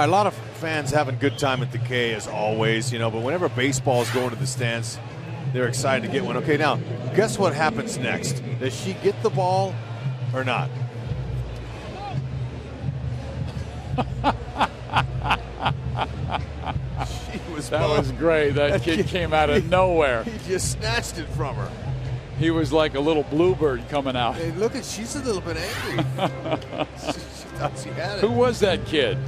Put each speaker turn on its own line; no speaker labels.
A lot of fans having a good time at the K as always, you know, but whenever baseball is going to the stands, they're excited to get one. Okay, now, guess what happens next? Does she get the ball or not? she was
That was great. That kid came out of nowhere.
He just snatched it from her.
He was like a little bluebird coming out.
Hey, look at she's a little bit angry. she, she thought she had it.
Who was that kid?